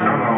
No, no.